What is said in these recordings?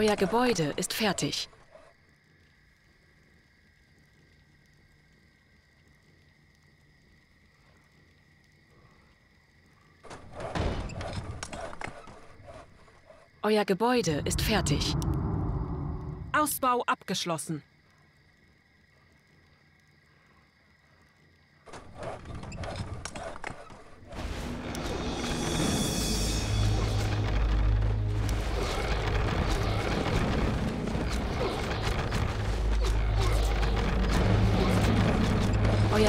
Euer Gebäude ist fertig. Euer Gebäude ist fertig. Ausbau abgeschlossen.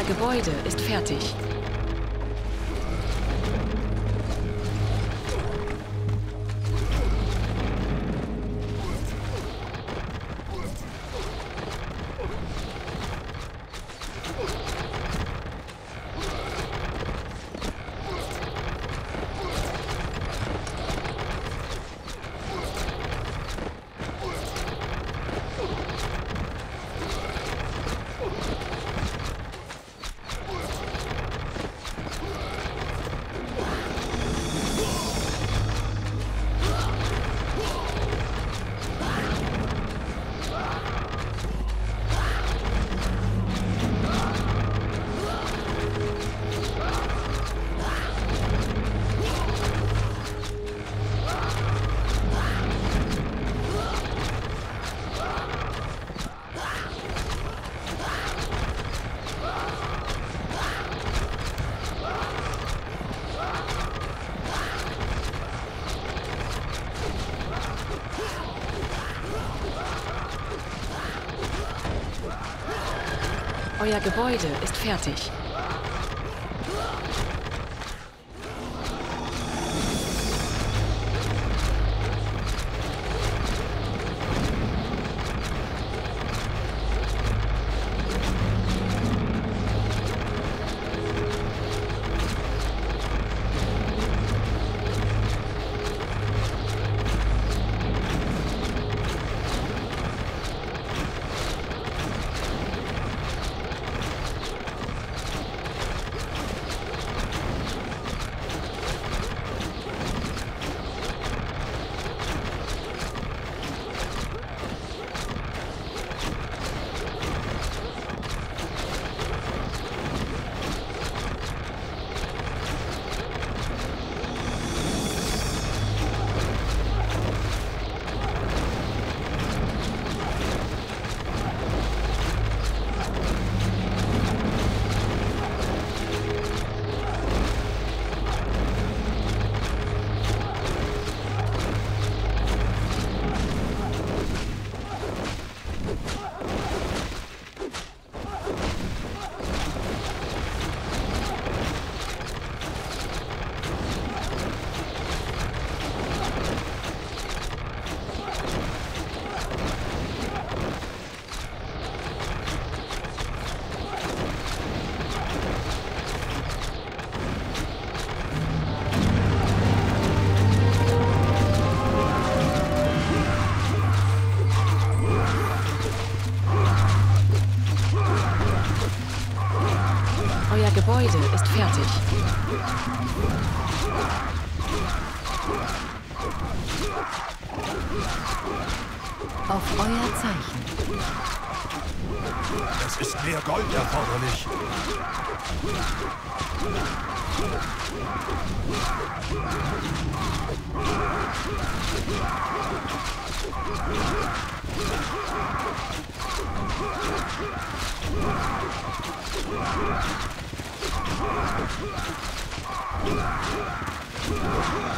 Gebäude ist fertig. Gebäude ist fertig. Oh!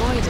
Euer